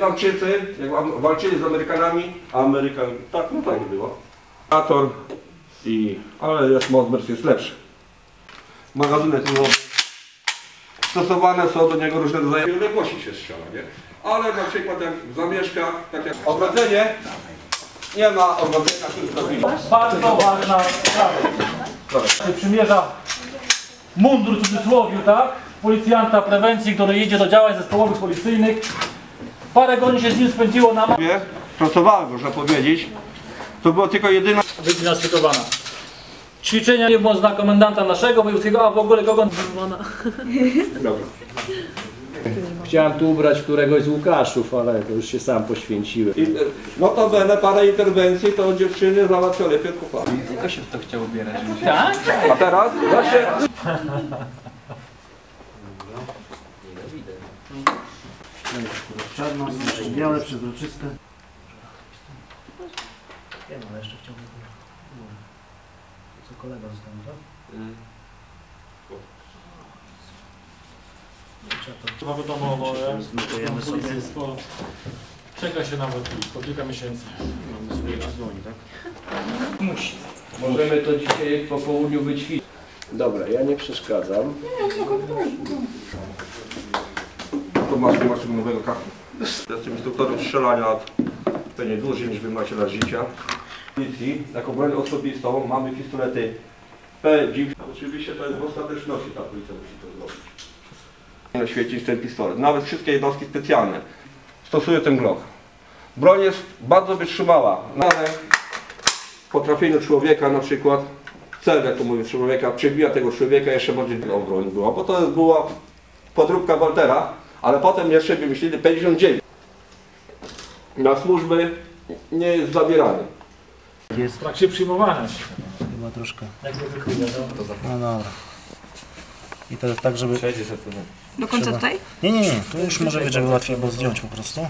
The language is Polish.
Wietnamczycy, jak walczyli z Amerykanami, Amerykan, tak, no tak było. Ator i, ale jest Mosbers jest lepszy. Magazynek było. Stosowane są do niego różne rodzaje odległości się strzela, nie? Ale na przykład jak zamieszka, tak jak ogrodzenie, nie ma ogrodzenia, widać. Bardzo ważna sprawa. Przymierza mundur w cudzysłowie, tak? Policjanta prewencji, który idzie do działań zespołowych policyjnych. Parę godzin się z nim spędziło na Pracowałem, można powiedzieć. To było tylko jedyna Wycina stykowana. Ćwiczenia nie było zna komendanta naszego wojewódzkiego, a w ogóle kogo Dobra. Chciałem tu ubrać któregoś z Łukaszów, ale to już się sam poświęciłem. I, no to będę parę interwencji, to dziewczyny załatwią lepiej chłopaków. Tylko się w to chciał ubierać. Tak? A teraz właśnie Czarno, jeszcze białe, przezroczyste. Wiem, ale jeszcze chciałbym. Co kolega został, tak? Trzeba to Chyba wiadomo, Znotujemy sobie. jest. Czeka się nawet po kilka miesięcy. Mamy swoje dzwoni, tak? Musi. Możemy to dzisiaj po południu wyćwiczyć. Dobra, ja nie przeszkadzam. To masz, masz tego nowego kartu. Jestem instruktorem strzelania od pewnie dłużej niż wy macie lat życia. Policji jako broń osobistą mamy pistolety P9. Oczywiście to jest w ostateczności ta policja musi to zrobić. Na świecie niż ten pistolet. Nawet wszystkie jednostki specjalne stosują ten Glock. Broń jest bardzo wytrzymała, no ale po trafieniu człowieka na przykład cel, jak to mówię, człowieka, przebija tego człowieka, jeszcze bardziej o była, bo to jest była podróbka Waltera, ale potem jeszcze wymyślili 59. Na służby nie jest zabierany. W trakcie przyjmowania się. Chyba troszkę. Jakby wychylnia, No dobra. I to jest tak, żeby... Do końca tutaj? Nie, nie, nie. To już może być, żeby łatwiej było zdjąć po prostu.